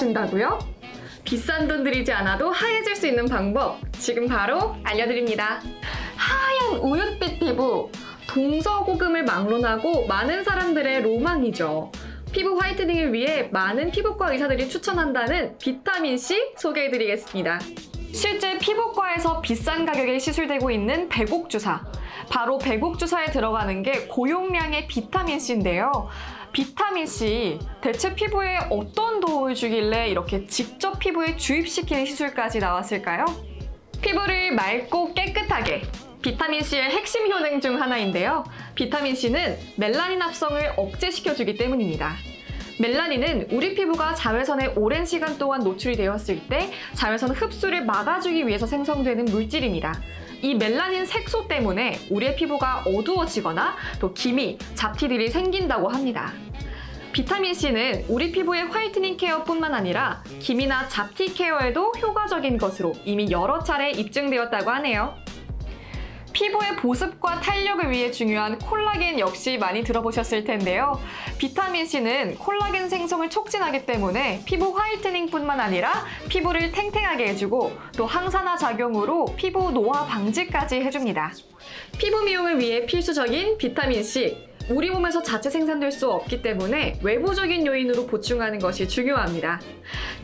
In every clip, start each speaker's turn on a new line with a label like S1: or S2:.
S1: 원하신다고요? 비싼 돈 들이지 않아도 하얘질 수 있는 방법 지금 바로 알려드립니다. 하얀 우윳빛 피부 동서고금을 막론하고 많은 사람들의 로망이죠. 피부 화이트닝을 위해 많은 피부과 의사들이 추천한다는 비타민C 소개해드리겠습니다. 실제 피부과에서 비싼 가격에 시술되고 있는 배곡주사. 바로 배곡주사에 들어가는 게 고용량의 비타민C인데요. 비타민C, 대체 피부에 어떤 도움을 주길래 이렇게 직접 피부에 주입시키는 시술까지 나왔을까요? 피부를 맑고 깨끗하게. 비타민C의 핵심 효능 중 하나인데요. 비타민C는 멜라닌 합성을 억제시켜주기 때문입니다. 멜라닌은 우리 피부가 자외선에 오랜 시간 동안 노출이 되었을 때 자외선 흡수를 막아주기 위해서 생성되는 물질입니다. 이 멜라닌 색소 때문에 우리의 피부가 어두워지거나 또 기미, 잡티들이 생긴다고 합니다. 비타민C는 우리 피부의 화이트닝 케어뿐만 아니라 기미나 잡티 케어에도 효과적인 것으로 이미 여러 차례 입증되었다고 하네요. 피부의 보습과 탄력을 위해 중요한 콜라겐 역시 많이 들어보셨을 텐데요. 비타민C는 콜라겐 생성을 촉진하기 때문에 피부 화이트닝뿐만 아니라 피부를 탱탱하게 해주고 또 항산화 작용으로 피부 노화 방지까지 해줍니다. 피부 미용을 위해 필수적인 비타민C. 우리 몸에서 자체 생산될 수 없기 때문에 외부적인 요인으로 보충하는 것이 중요합니다.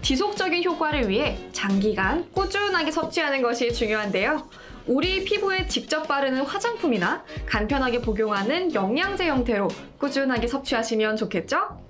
S1: 지속적인 효과를 위해 장기간 꾸준하게 섭취하는 것이 중요한데요. 우리 피부에 직접 바르는 화장품이나 간편하게 복용하는 영양제 형태로 꾸준하게 섭취하시면 좋겠죠?